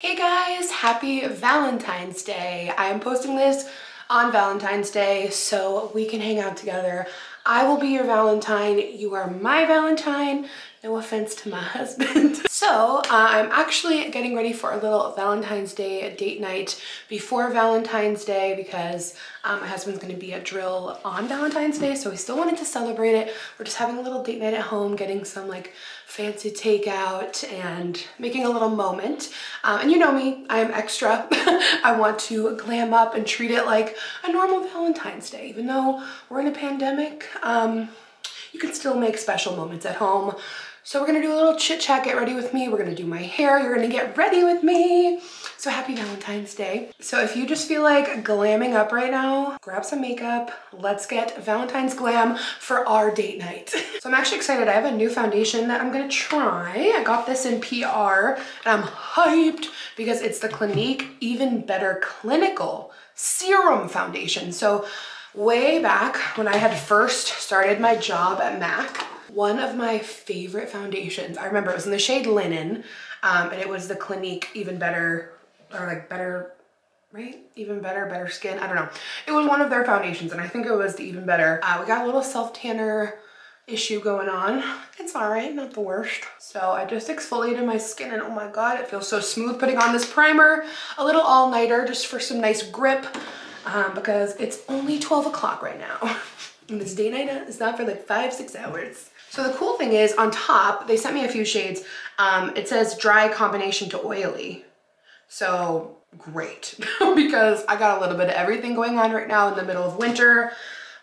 Hey guys, happy Valentine's Day. I am posting this on Valentine's Day so we can hang out together. I will be your Valentine, you are my Valentine. No offense to my husband. so uh, I'm actually getting ready for a little Valentine's Day date night before Valentine's Day because um, my husband's gonna be at drill on Valentine's Day. So we still wanted to celebrate it. We're just having a little date night at home, getting some like fancy takeout and making a little moment. Um, and you know me, I am extra. I want to glam up and treat it like a normal Valentine's Day, even though we're in a pandemic. Um, you can still make special moments at home. So we're gonna do a little chit chat, get ready with me. We're gonna do my hair, you're gonna get ready with me. So happy Valentine's Day. So if you just feel like glamming up right now, grab some makeup. Let's get Valentine's glam for our date night. so I'm actually excited. I have a new foundation that I'm gonna try. I got this in PR and I'm hyped because it's the Clinique Even Better Clinical Serum Foundation. So way back when I had first started my job at MAC, one of my favorite foundations, I remember it was in the shade Linen, um, and it was the Clinique Even Better, or like Better, right? Even Better, Better Skin, I don't know. It was one of their foundations, and I think it was the Even Better. Uh, we got a little self-tanner issue going on. It's all right, not the worst. So I just exfoliated my skin and oh my God, it feels so smooth putting on this primer. A little all-nighter just for some nice grip um, because it's only 12 o'clock right now. and this day night is not for like five, six hours. So the cool thing is on top, they sent me a few shades. Um, it says dry combination to oily. So great, because I got a little bit of everything going on right now in the middle of winter.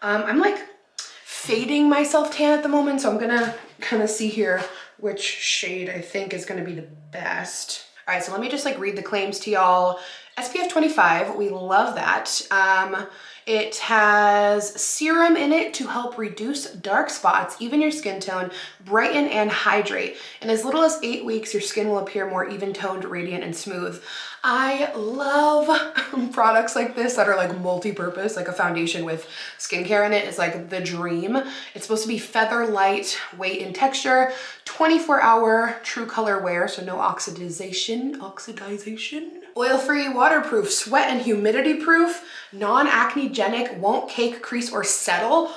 Um, I'm like fading my self-tan at the moment, so I'm gonna kind of see here which shade I think is gonna be the best. All right, so let me just like read the claims to y'all. SPF 25, we love that. Um, it has serum in it to help reduce dark spots, even your skin tone, brighten and hydrate. In as little as eight weeks, your skin will appear more even toned, radiant, and smooth. I love products like this that are like multi-purpose, like a foundation with skincare in it is like the dream. It's supposed to be feather light, weight and texture, 24 hour true color wear, so no oxidization, oxidization. Oil-free, waterproof, sweat and humidity proof, non-acnegenic, won't cake, crease, or settle.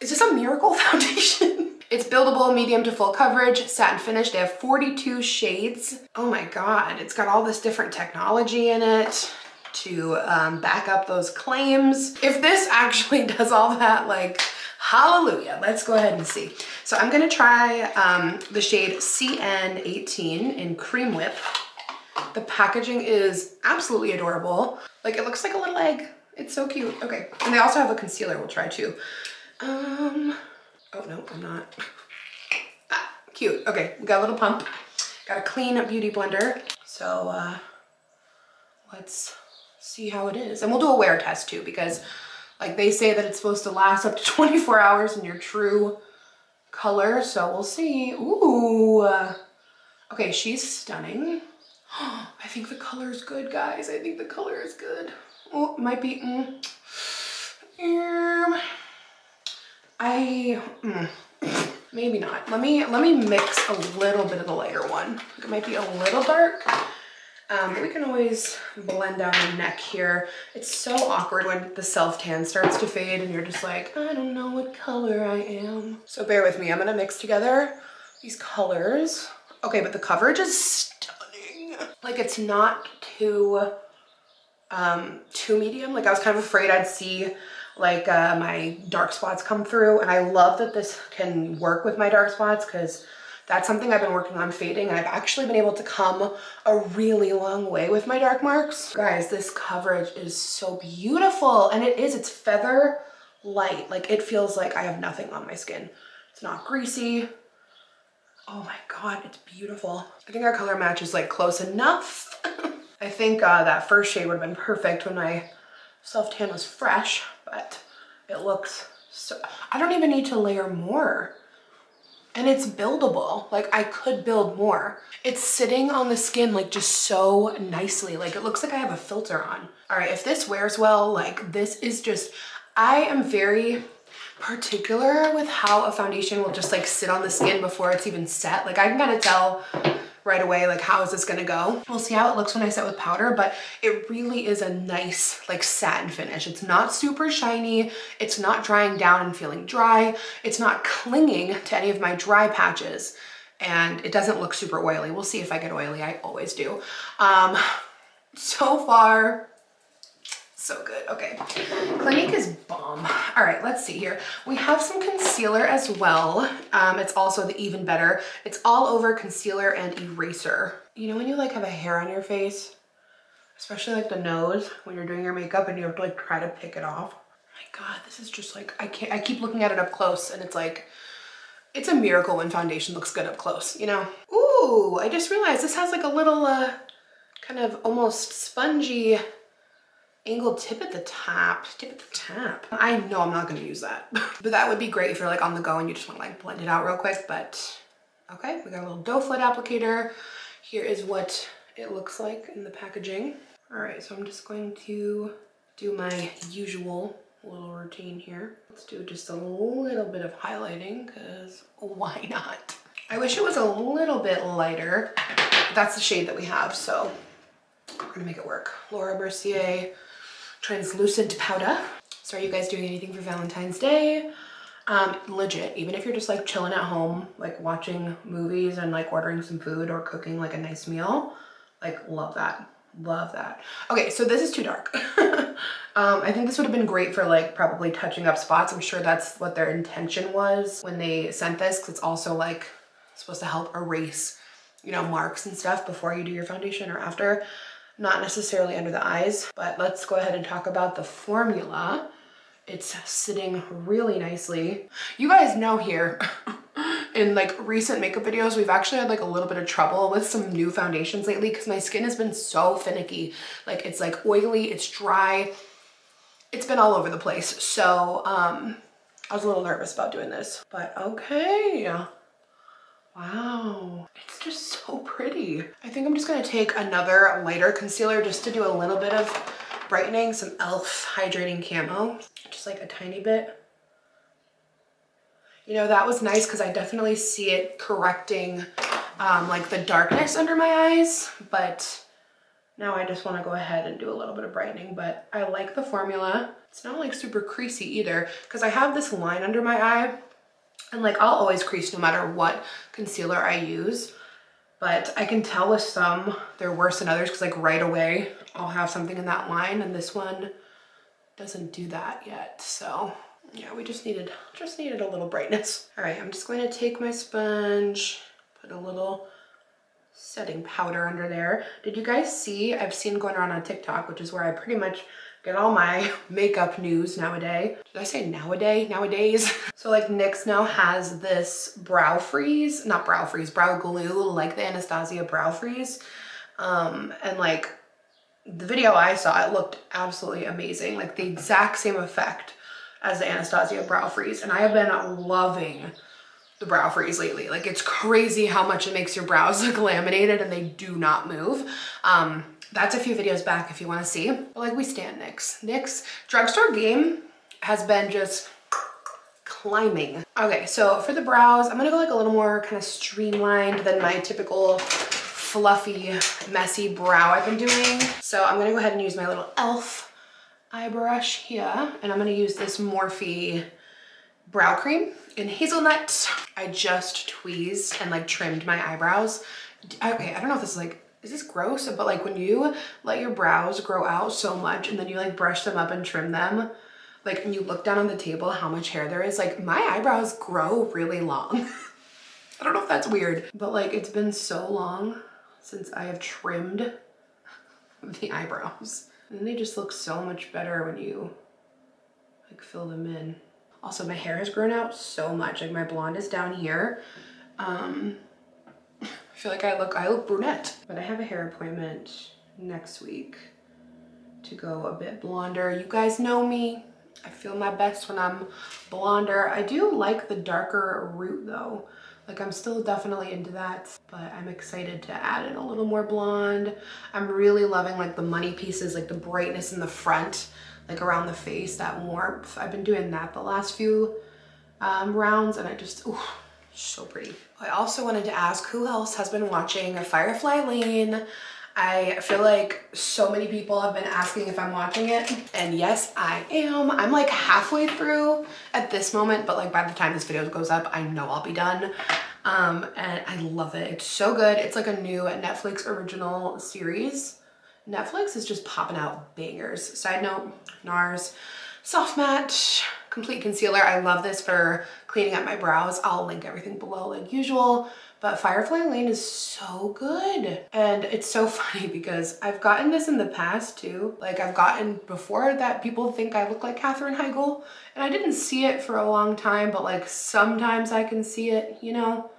Is this a miracle foundation? It's buildable, medium to full coverage, satin finish. They have 42 shades. Oh my God, it's got all this different technology in it to um, back up those claims. If this actually does all that, like, hallelujah. Let's go ahead and see. So I'm gonna try um, the shade CN18 in Cream Whip. The packaging is absolutely adorable. Like it looks like a little egg. It's so cute. Okay, and they also have a concealer we'll try too. Um, oh no, I'm not. Ah, cute. Okay, we got a little pump. Got a clean beauty blender. So uh, let's see how it is. And we'll do a wear test too because like they say that it's supposed to last up to 24 hours in your true color. So we'll see. Ooh. Okay, she's stunning. I think the color is good, guys. I think the color is good. Oh, might be, mm. Um, I, mm, maybe not. Let me, let me mix a little bit of the lighter one. It might be a little dark. Um, but we can always blend down the neck here. It's so awkward when the self-tan starts to fade and you're just like, I don't know what color I am. So bear with me. I'm gonna mix together these colors. Okay, but the coverage is. Like it's not too, um, too medium. Like I was kind of afraid I'd see like uh, my dark spots come through and I love that this can work with my dark spots because that's something I've been working on fading and I've actually been able to come a really long way with my dark marks. Guys, this coverage is so beautiful and it is, it's feather light. Like it feels like I have nothing on my skin. It's not greasy. Oh my God, it's beautiful. I think our color match is like close enough. I think uh, that first shade would have been perfect when my self-tan was fresh, but it looks so, I don't even need to layer more and it's buildable. Like I could build more. It's sitting on the skin like just so nicely. Like it looks like I have a filter on. All right, if this wears well, like this is just, I am very particular with how a foundation will just like sit on the skin before it's even set. Like I can kind of tell right away, like how is this gonna go? We'll see how it looks when I set with powder, but it really is a nice like satin finish. It's not super shiny. It's not drying down and feeling dry. It's not clinging to any of my dry patches and it doesn't look super oily. We'll see if I get oily, I always do. Um, so far, so good. Okay, Clinique is bomb. All right, let's see here. We have some concealer as well. Um, it's also the Even Better. It's all over concealer and eraser. You know when you like have a hair on your face, especially like the nose when you're doing your makeup and you have to like try to pick it off? my God, this is just like, I can't, I keep looking at it up close and it's like, it's a miracle when foundation looks good up close, you know? Ooh, I just realized this has like a little uh, kind of almost spongy angled tip at the top, tip at the top. I know I'm not gonna use that, but that would be great if you're like on the go and you just wanna like blend it out real quick, but okay, we got a little doe foot applicator. Here is what it looks like in the packaging. All right, so I'm just going to do my usual little routine here. Let's do just a little bit of highlighting because why not? I wish it was a little bit lighter. That's the shade that we have, so we're gonna make it work. Laura Mercier translucent powder. So are you guys doing anything for Valentine's Day? Um, legit, even if you're just like chilling at home, like watching movies and like ordering some food or cooking like a nice meal, like love that, love that. Okay, so this is too dark. um, I think this would have been great for like probably touching up spots. I'm sure that's what their intention was when they sent this because it's also like supposed to help erase, you know, marks and stuff before you do your foundation or after not necessarily under the eyes, but let's go ahead and talk about the formula. It's sitting really nicely. You guys know here in like recent makeup videos, we've actually had like a little bit of trouble with some new foundations lately because my skin has been so finicky. Like it's like oily, it's dry. It's been all over the place. So um, I was a little nervous about doing this, but okay. Wow, it's just so pretty. I think I'm just gonna take another lighter concealer just to do a little bit of brightening, some e.l.f. hydrating camo, just like a tiny bit. You know, that was nice because I definitely see it correcting um, like the darkness under my eyes, but now I just wanna go ahead and do a little bit of brightening, but I like the formula. It's not like super creasy either because I have this line under my eye and like I'll always crease no matter what concealer I use. But I can tell with some, they're worse than others because like right away I'll have something in that line and this one doesn't do that yet. So yeah, we just needed, just needed a little brightness. All right, I'm just going to take my sponge, put a little setting powder under there. Did you guys see, I've seen going around on TikTok, which is where I pretty much get all my makeup news nowadays. Did I say nowadays? Nowadays? so like NYX now has this brow freeze, not brow freeze, brow glue, like the Anastasia brow freeze. Um, and like the video I saw, it looked absolutely amazing. Like the exact same effect as the Anastasia brow freeze. And I have been loving the brow freeze lately. Like it's crazy how much it makes your brows look laminated and they do not move. Um, that's a few videos back if you wanna see. But like we stand NYX. NYX drugstore game has been just climbing. Okay, so for the brows, I'm gonna go like a little more kind of streamlined than my typical fluffy, messy brow I've been doing. So I'm gonna go ahead and use my little e.l.f. eye brush here, and I'm gonna use this Morphe brow cream in hazelnut. I just tweezed and like trimmed my eyebrows. Okay, I don't know if this is like is this gross? But like when you let your brows grow out so much and then you like brush them up and trim them, like and you look down on the table how much hair there is, like my eyebrows grow really long. I don't know if that's weird, but like it's been so long since I have trimmed the eyebrows. And they just look so much better when you like fill them in. Also, my hair has grown out so much. Like my blonde is down here. Um, I feel like I look, I look brunette. But I have a hair appointment next week to go a bit blonder. You guys know me. I feel my best when I'm blonder. I do like the darker root though. Like I'm still definitely into that, but I'm excited to add in a little more blonde. I'm really loving like the money pieces, like the brightness in the front, like around the face, that warmth. I've been doing that the last few um, rounds and I just, ooh, So pretty. I also wanted to ask who else has been watching Firefly Lane? I feel like so many people have been asking if I'm watching it. And yes, I am. I'm like halfway through at this moment, but like by the time this video goes up, I know I'll be done. Um, and I love it. It's so good. It's like a new Netflix original series. Netflix is just popping out bangers. Side note, NARS Soft Matte Complete Concealer. I love this for cleaning up my brows. I'll link everything below like usual. But Firefly Lane is so good. And it's so funny because I've gotten this in the past too. Like I've gotten before that people think I look like Katherine Heigl. And I didn't see it for a long time, but like sometimes I can see it, you know?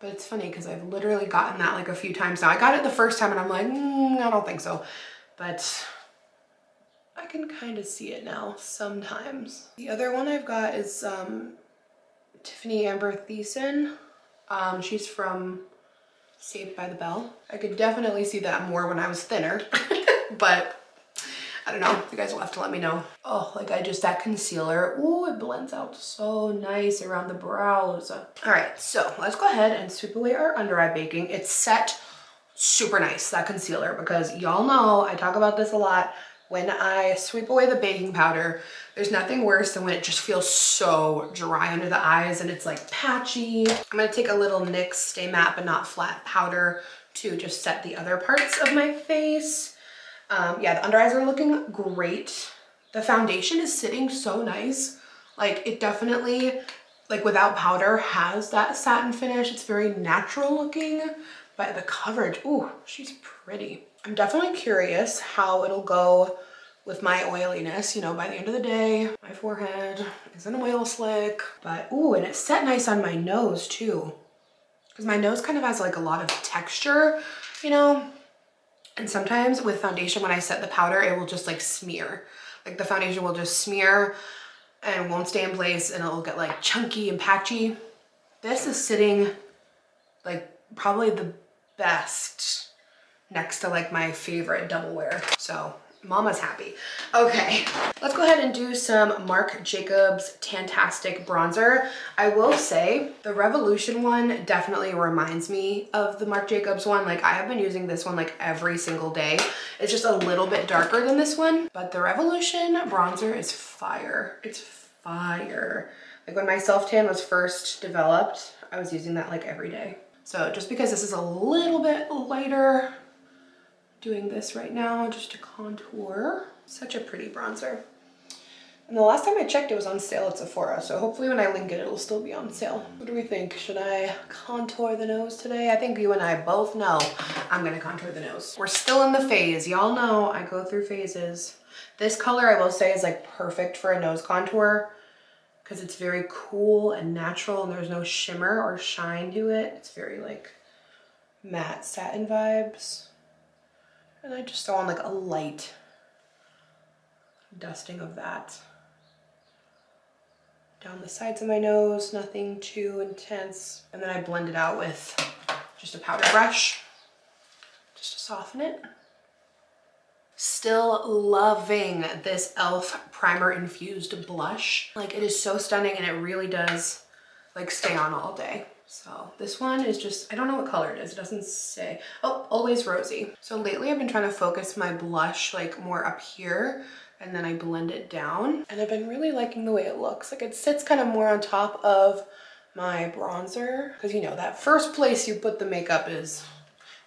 But it's funny because I've literally gotten that like a few times now. I got it the first time and I'm like, mm, I don't think so. But I can kind of see it now sometimes. The other one I've got is um, Tiffani Amber Thiessen. Um, she's from Saved by the Bell. I could definitely see that more when I was thinner, but I don't know. You guys will have to let me know. Oh, like I just, that concealer, ooh, it blends out so nice around the brows. All right, so let's go ahead and sweep away our under eye baking. It's set super nice, that concealer, because y'all know I talk about this a lot. When I sweep away the baking powder, there's nothing worse than when it just feels so dry under the eyes and it's like patchy. I'm gonna take a little NYX Stay Matte But Not Flat powder to just set the other parts of my face. Um, yeah, the under eyes are looking great. The foundation is sitting so nice. Like it definitely, like without powder, has that satin finish. It's very natural looking, but the coverage, ooh, she's pretty. I'm definitely curious how it'll go with my oiliness, you know, by the end of the day, my forehead is an oil slick, but ooh, and it's set nice on my nose too. Cause my nose kind of has like a lot of texture, you know? And sometimes with foundation, when I set the powder, it will just like smear. Like the foundation will just smear and won't stay in place and it'll get like chunky and patchy. This is sitting like probably the best next to like my favorite double wear. So mama's happy. Okay, let's go ahead and do some Marc Jacobs Tantastic Bronzer. I will say the Revolution one definitely reminds me of the Marc Jacobs one. Like I have been using this one like every single day. It's just a little bit darker than this one, but the Revolution bronzer is fire. It's fire. Like when my self-tan was first developed, I was using that like every day. So just because this is a little bit lighter doing this right now just to contour. Such a pretty bronzer. And the last time I checked, it was on sale at Sephora. So hopefully when I link it, it'll still be on sale. What do we think? Should I contour the nose today? I think you and I both know I'm gonna contour the nose. We're still in the phase. Y'all know I go through phases. This color I will say is like perfect for a nose contour because it's very cool and natural and there's no shimmer or shine to it. It's very like matte satin vibes. And I just throw on like a light dusting of that down the sides of my nose, nothing too intense. And then I blend it out with just a powder brush just to soften it. Still loving this e.l.f. primer infused blush. Like it is so stunning and it really does like stay on all day. So this one is just, I don't know what color it is. It doesn't say. Oh, Always Rosy. So lately I've been trying to focus my blush like more up here and then I blend it down. And I've been really liking the way it looks. Like it sits kind of more on top of my bronzer. Cause you know, that first place you put the makeup is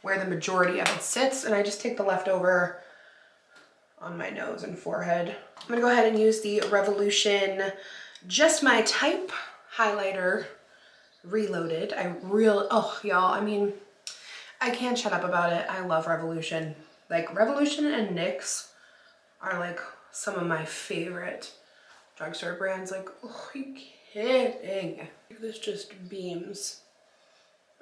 where the majority of it sits. And I just take the leftover on my nose and forehead. I'm gonna go ahead and use the Revolution Just My Type highlighter Reloaded. I real, oh y'all, I mean, I can't shut up about it. I love Revolution. Like Revolution and NYX are like some of my favorite drugstore brands. Like, oh, you kidding? This just beams.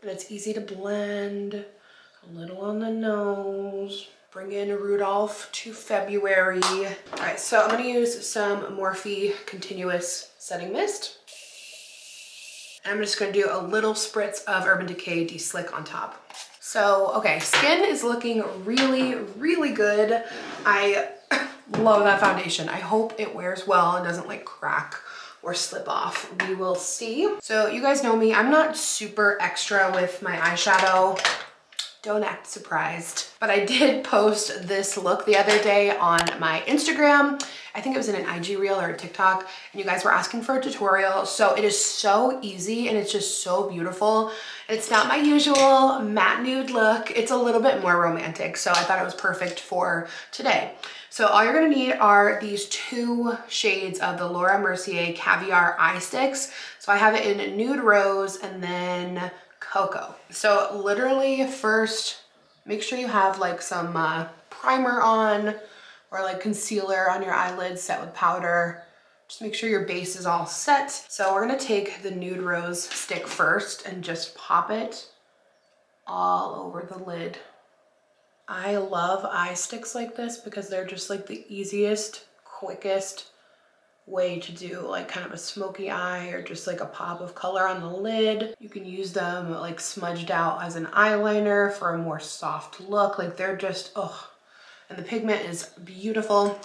And it's easy to blend, a little on the nose. Bring in Rudolph to February. All right, so I'm gonna use some Morphe Continuous Setting Mist. I'm just gonna do a little spritz of Urban Decay De-Slick on top. So, okay, skin is looking really, really good. I love that foundation. I hope it wears well and doesn't like crack or slip off. We will see. So you guys know me, I'm not super extra with my eyeshadow. Don't act surprised. But I did post this look the other day on my Instagram. I think it was in an IG reel or a TikTok and you guys were asking for a tutorial. So it is so easy and it's just so beautiful. It's not my usual matte nude look. It's a little bit more romantic. So I thought it was perfect for today. So all you're gonna need are these two shades of the Laura Mercier Caviar Eye Sticks. So I have it in Nude Rose and then Cocoa. So literally first, make sure you have like some uh, primer on or like concealer on your eyelids set with powder. Just make sure your base is all set. So we're gonna take the Nude Rose stick first and just pop it all over the lid. I love eye sticks like this because they're just like the easiest, quickest, way to do like kind of a smoky eye or just like a pop of color on the lid. You can use them like smudged out as an eyeliner for a more soft look. Like they're just, oh, and the pigment is beautiful.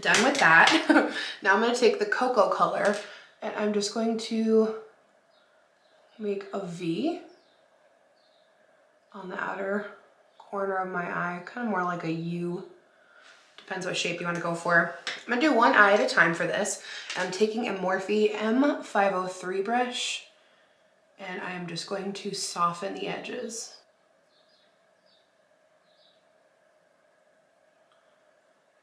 Done with that. now I'm gonna take the cocoa color and I'm just going to make a V on the outer corner of my eye, kind of more like a U Depends what shape you wanna go for. I'm gonna do one eye at a time for this. I'm taking a Morphe M503 brush and I am just going to soften the edges.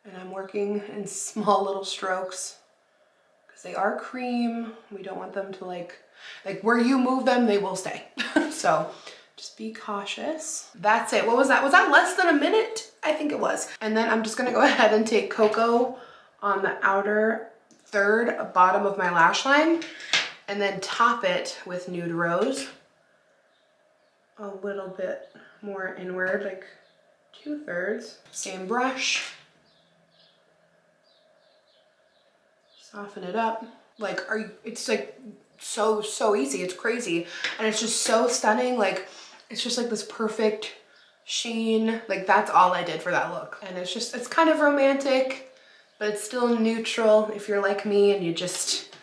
And I'm working in small little strokes because they are cream. We don't want them to like, like where you move them, they will stay. so just be cautious. That's it. What was that? Was that less than a minute? I think it was. And then I'm just gonna go ahead and take Cocoa on the outer third bottom of my lash line and then top it with Nude Rose. A little bit more inward, like two thirds. Same brush. Soften it up. Like, are you, it's like so, so easy. It's crazy. And it's just so stunning. Like, it's just like this perfect sheen. Like that's all I did for that look. And it's just, it's kind of romantic, but it's still neutral if you're like me and you just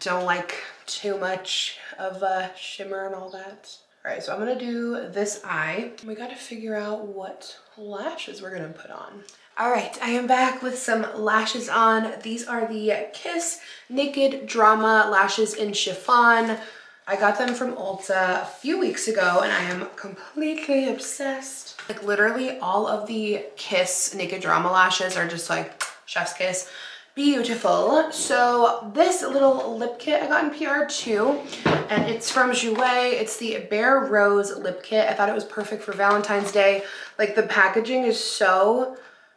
don't like too much of a shimmer and all that. All right, so I'm gonna do this eye. We gotta figure out what lashes we're gonna put on. All right, I am back with some lashes on. These are the Kiss Naked Drama Lashes in Chiffon. I got them from Ulta a few weeks ago and I am completely obsessed. Like literally all of the Kiss Naked Drama lashes are just like chef's kiss. Beautiful. So this little lip kit I got in PR too, and it's from Jouer. It's the Bare Rose lip kit. I thought it was perfect for Valentine's Day. Like the packaging is so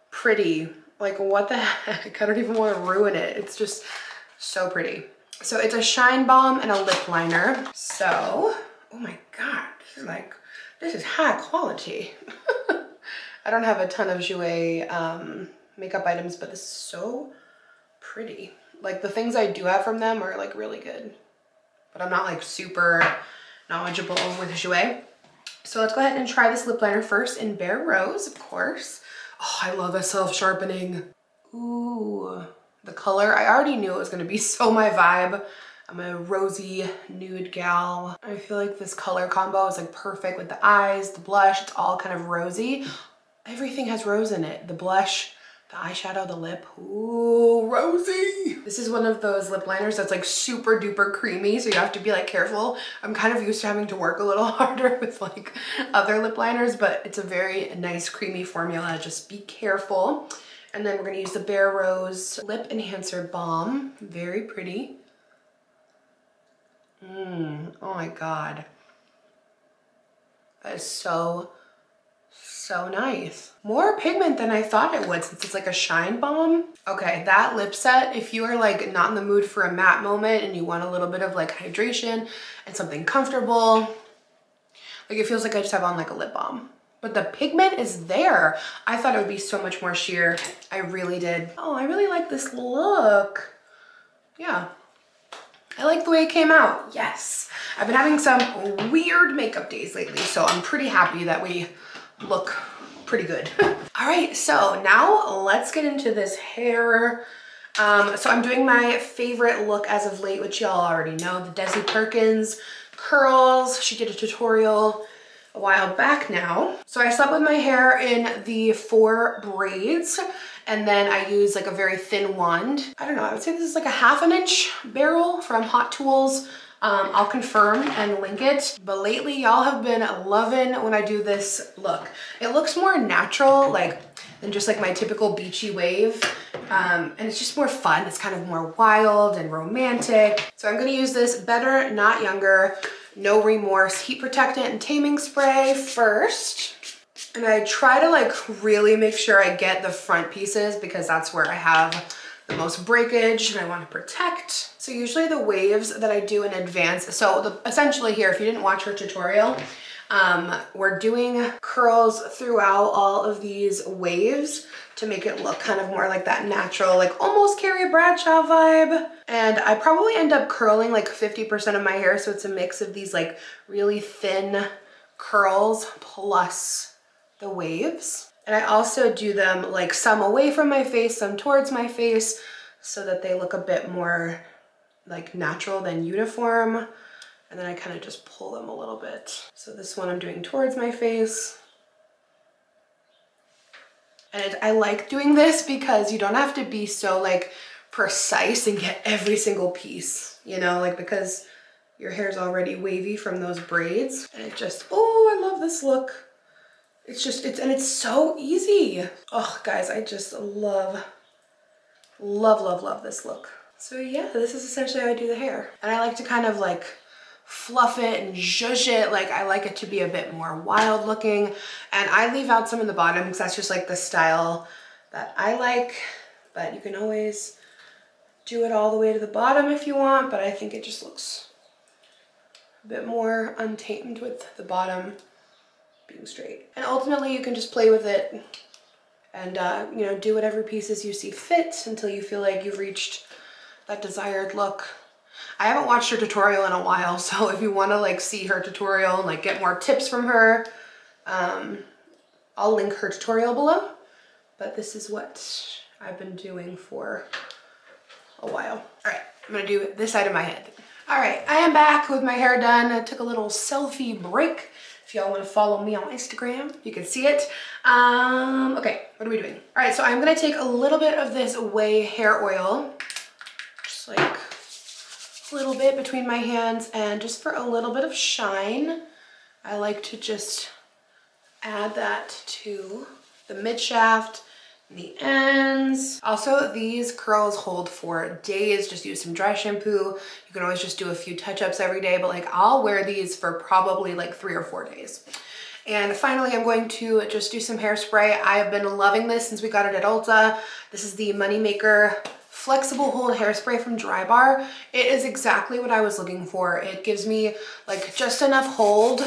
pretty. Like what the heck? I don't even want to ruin it. It's just so pretty. So it's a Shine Balm and a lip liner. So, oh my God, this is like, this is high quality. I don't have a ton of Jouer um, makeup items, but this is so pretty. Like the things I do have from them are like really good, but I'm not like super knowledgeable with Jouer. So let's go ahead and try this lip liner first in Bare Rose, of course. Oh, I love a self-sharpening. Ooh the color. I already knew it was gonna be so my vibe. I'm a rosy nude gal. I feel like this color combo is like perfect with the eyes, the blush, it's all kind of rosy. Everything has rose in it. The blush, the eyeshadow, the lip, ooh, rosy. This is one of those lip liners that's like super duper creamy, so you have to be like careful. I'm kind of used to having to work a little harder with like other lip liners, but it's a very nice creamy formula. Just be careful. And then we're gonna use the Bare Rose Lip Enhancer Balm. Very pretty. Mmm, oh my God. That is so, so nice. More pigment than I thought it would since it's like a shine balm. Okay, that lip set, if you are like not in the mood for a matte moment and you want a little bit of like hydration and something comfortable, like it feels like I just have on like a lip balm but the pigment is there. I thought it would be so much more sheer. I really did. Oh, I really like this look. Yeah. I like the way it came out. Yes. I've been having some weird makeup days lately, so I'm pretty happy that we look pretty good. All right, so now let's get into this hair. Um, so I'm doing my favorite look as of late, which y'all already know, the Desi Perkins curls. She did a tutorial a while back now. So I slept with my hair in the four braids and then I use like a very thin wand. I don't know, I would say this is like a half an inch barrel from Hot Tools. Um, I'll confirm and link it. But lately y'all have been loving when I do this look. It looks more natural, like than just like my typical beachy wave. Um, and it's just more fun. It's kind of more wild and romantic. So I'm gonna use this Better Not Younger No Remorse Heat Protectant and Taming Spray first. And I try to like really make sure I get the front pieces because that's where I have the most breakage and I want to protect. So usually the waves that I do in advance, so the, essentially here, if you didn't watch her tutorial, um, we're doing curls throughout all of these waves to make it look kind of more like that natural, like almost Carrie Bradshaw vibe. And I probably end up curling like 50% of my hair. So it's a mix of these like really thin curls plus the waves. And I also do them like some away from my face, some towards my face so that they look a bit more like natural than uniform. And then I kind of just pull them a little bit. So this one I'm doing towards my face. And it, I like doing this because you don't have to be so like precise and get every single piece, you know, like because your hair's already wavy from those braids. And it just, oh, I love this look. It's just, it's, and it's so easy. Oh, guys, I just love, love, love, love this look. So yeah, this is essentially how I do the hair. And I like to kind of like fluff it and zhuzh it. Like I like it to be a bit more wild looking. And I leave out some in the bottom because that's just like the style that I like. But you can always do it all the way to the bottom if you want. But I think it just looks a bit more untamed with the bottom being straight. And ultimately you can just play with it and uh, you know, do whatever pieces you see fit until you feel like you've reached that desired look. I haven't watched her tutorial in a while, so if you want to like see her tutorial and like get more tips from her, um, I'll link her tutorial below. But this is what I've been doing for a while. All right, I'm gonna do this side of my head. All right, I am back with my hair done. I took a little selfie break. If y'all wanna follow me on Instagram, you can see it. Um, okay, what are we doing? All right, so I'm gonna take a little bit of this Ouai hair oil, little bit between my hands and just for a little bit of shine, I like to just add that to the mid shaft the ends. Also, these curls hold for days. Just use some dry shampoo. You can always just do a few touch-ups every day, but like I'll wear these for probably like three or four days. And finally, I'm going to just do some hairspray. I have been loving this since we got it at Ulta. This is the Moneymaker Flexible Hold Hairspray from Drybar. It is exactly what I was looking for. It gives me like just enough hold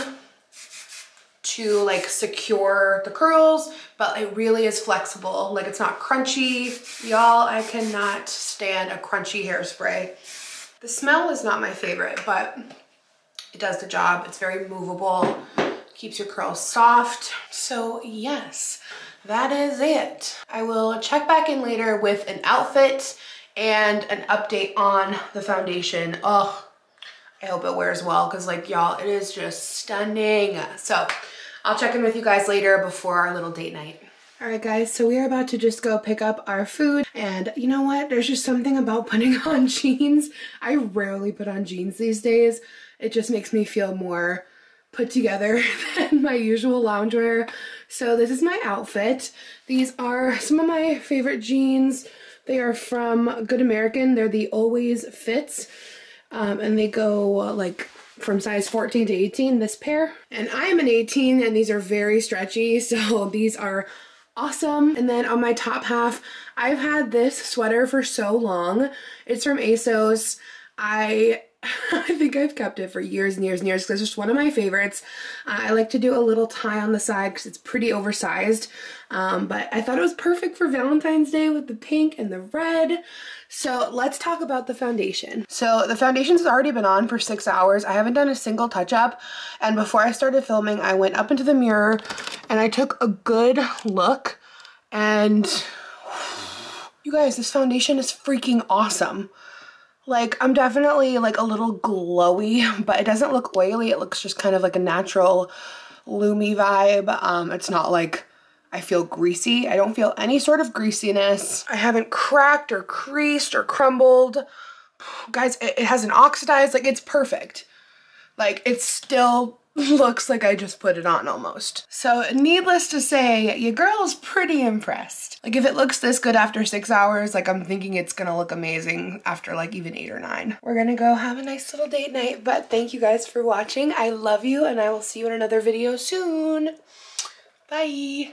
to like secure the curls, but it really is flexible. Like it's not crunchy. Y'all, I cannot stand a crunchy hairspray. The smell is not my favorite, but it does the job. It's very movable, keeps your curls soft. So yes, that is it. I will check back in later with an outfit and an update on the foundation. Oh, I hope it wears well because like y'all, it is just stunning. So I'll check in with you guys later before our little date night. All right, guys, so we are about to just go pick up our food. And you know what? There's just something about putting on jeans. I rarely put on jeans these days. It just makes me feel more put together than my usual loungewear. So this is my outfit. These are some of my favorite jeans. They are from Good American. They're the Always Fits. Um, and they go uh, like from size 14 to 18, this pair. And I am an 18 and these are very stretchy, so these are awesome. And then on my top half, I've had this sweater for so long. It's from ASOS. I I think I've kept it for years and years and years because it's just one of my favorites. Uh, I like to do a little tie on the side because it's pretty oversized. Um, but I thought it was perfect for Valentine's Day with the pink and the red. So let's talk about the foundation. So the foundation's already been on for six hours. I haven't done a single touch up. And before I started filming, I went up into the mirror and I took a good look and You guys, this foundation is freaking awesome. Like, I'm definitely like a little glowy, but it doesn't look oily. It looks just kind of like a natural loomy vibe. Um, it's not like I feel greasy. I don't feel any sort of greasiness. I haven't cracked or creased or crumbled. Guys, it, it hasn't oxidized. Like, it's perfect. Like, it's still looks like I just put it on almost. So needless to say, your girl's pretty impressed. Like if it looks this good after six hours, like I'm thinking it's gonna look amazing after like even eight or nine. We're gonna go have a nice little date night, but thank you guys for watching. I love you and I will see you in another video soon. Bye.